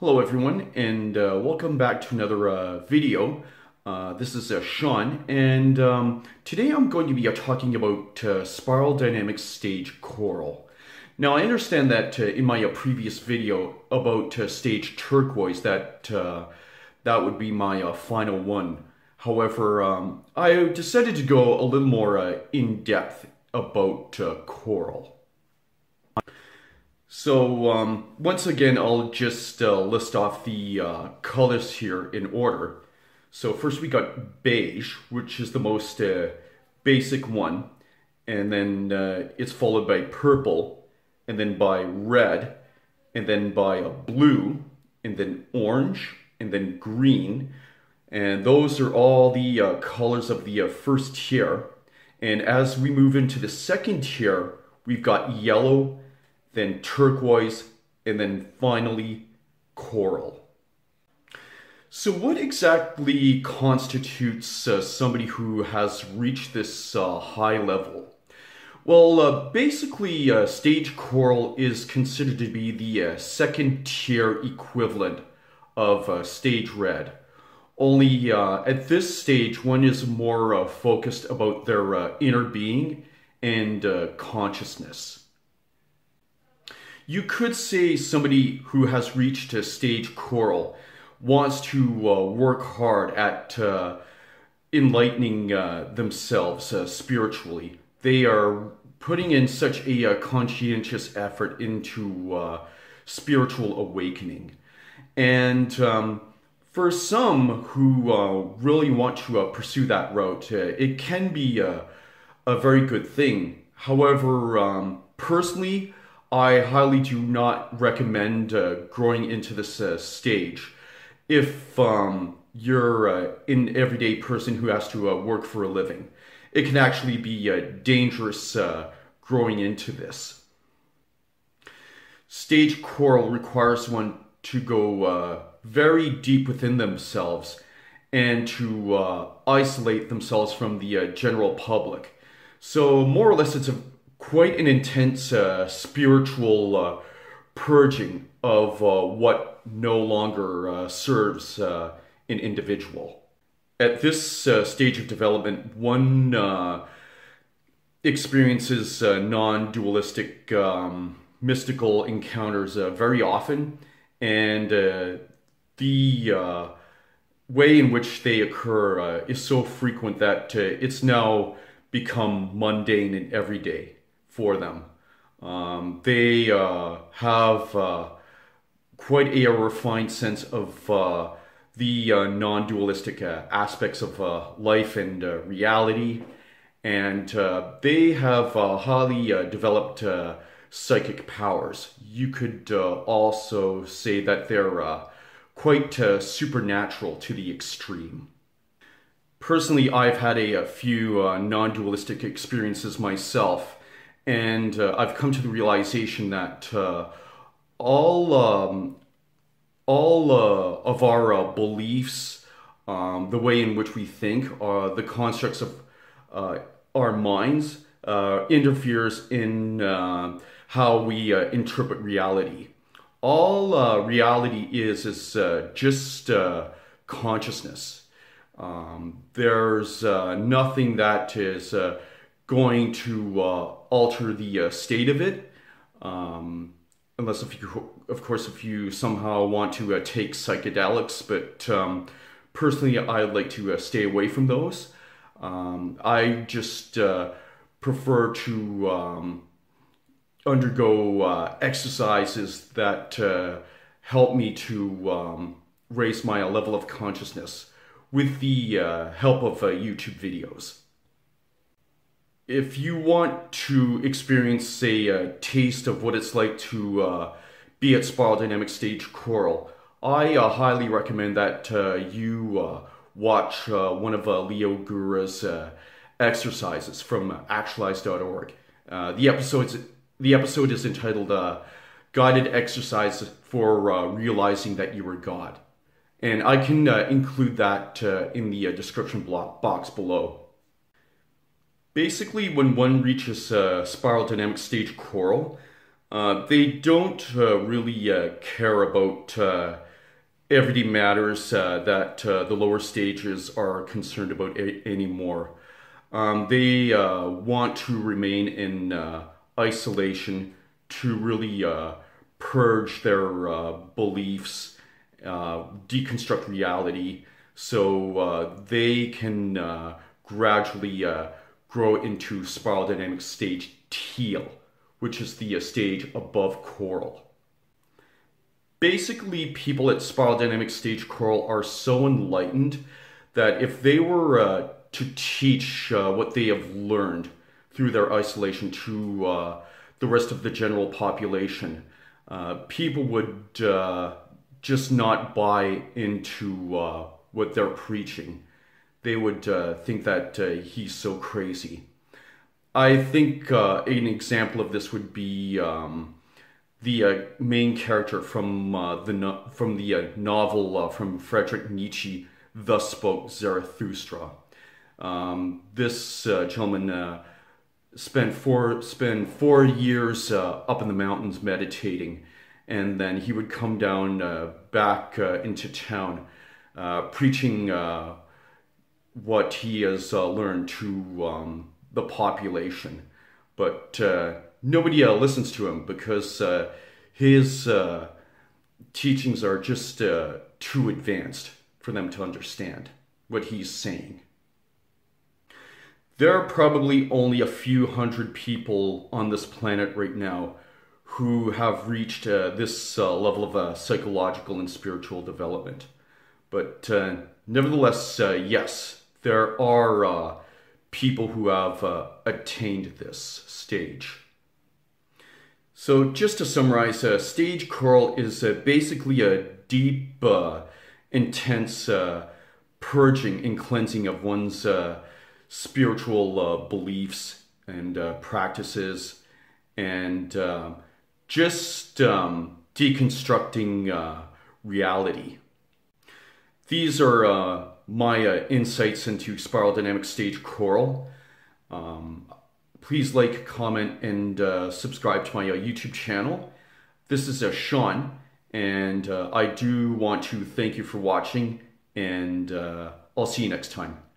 Hello everyone and uh, welcome back to another uh, video. Uh, this is uh, Shawn and um, today I'm going to be uh, talking about uh, Spiral Dynamics Stage Coral. Now I understand that in my previous video about Stage Turquoise that that would be my final one. However, um, I decided to go a little more in depth about Coral. So um, once again, I'll just uh, list off the uh, colors here in order. So first we got beige, which is the most uh, basic one. And then uh, it's followed by purple, and then by red, and then by blue, and then orange, and then green. And those are all the uh, colors of the uh, first tier. And as we move into the second tier, we've got yellow, then turquoise, and then finally coral. So what exactly constitutes uh, somebody who has reached this uh, high level? Well, uh, basically, uh, stage coral is considered to be the uh, second tier equivalent of uh, stage red. Only at this stage, one is more focused about their inner being and consciousness. You could say somebody who has reached a stage coral wants to uh, work hard at uh, enlightening uh, themselves uh, spiritually. They are putting in such a uh, conscientious effort into uh, spiritual awakening. And um, for some who really want to pursue that route, it can be a, a very good thing. However, um, personally, I highly do not recommend uh, growing into this uh, stage. If um, you're uh, an everyday person who has to uh, work for a living, it can actually be uh, dangerous uh, growing into this. Stage coral requires one to go very deep within themselves and to isolate themselves from the general public. So more or less it's a quite an intense uh, spiritual uh, purging of uh, what no longer uh, serves uh, an individual. At this uh, stage of development, one experiences non dualistic um, mystical encounters very often, and the way in which they occur is so frequent that it's now become mundane and everyday for them. Um, they uh, have uh, quite a refined sense of uh, the uh, non dualistic uh, aspects of uh, life and reality, and they have highly developed psychic powers. You could also say that they're quite supernatural to the extreme. Personally, I've had a, a few non dualistic experiences myself and uh, I've come to the realization that uh, all um, all uh, of our uh, beliefs, um, the way in which we think, uh, the constructs of uh, our minds, interferes in how we interpret reality. All reality is is just consciousness. Um, there's nothing that is going to uh, alter the uh, state of it. Um, unless, if you, of course, if you somehow want to uh, take psychedelics, but um, personally, I like to uh, stay away from those. Um, I just uh, prefer to um, undergo uh, exercises that help me to um, raise my level of consciousness with the help of YouTube videos if you want to experience a, a taste of what it's like to uh, be at Spiral Dynamic Stage Coral, I uh, highly recommend that uh, you uh, watch uh, one of uh, Leo Gura's exercises from actualized.org. the, episodes, the episode is entitled Guided Exercise for Realizing That You Are God. And I can include that in the description box below. Basically, when one reaches a spiral dynamic stage coral, Uh, they don't uh, really uh, care about uh, everyday matters uh, that uh, the lower stages are concerned about anymore. Um, they want to remain in isolation to really purge their beliefs, deconstruct reality, so they can gradually grow into spiral dynamic stage teal which is the uh, stage above coral. Basically, people at Spiral Dynamic Stage Coral are so enlightened that if they were uh, to teach uh, what they have learned through their isolation to uh, the rest of the general population, uh, people would uh, just not buy into what they're preaching. They would think that he's so crazy. I think uh, an example of this would be um, the uh, main character from uh, the no- from the uh, novel uh, from Friedrich Nietzsche, "Thus Spoke Zarathustra." Um, this uh, gentleman spent four spent four years up in the mountains meditating, and then he would come down back into town, preaching what he has learned to. Um, the population, but uh, nobody uh, listens to him because uh, his uh, teachings are just uh, too advanced for them to understand what he's saying. There are probably only a few hundred people on this planet right now who have reached uh, this level of psychological and spiritual development. But nevertheless, yes, there are people who have uh, attained this stage. So, just to summarize, uh, stage coral is uh, basically a deep, uh, intense uh, purging and cleansing of one's uh, spiritual beliefs and practices, and just um, deconstructing reality. These are my uh, insights into spiral dynamic stage coral. Um, please like, comment, and uh, subscribe to my uh, YouTube channel. This is uh, Shawn, and uh, I do want to thank you for watching, and I'll see you next time.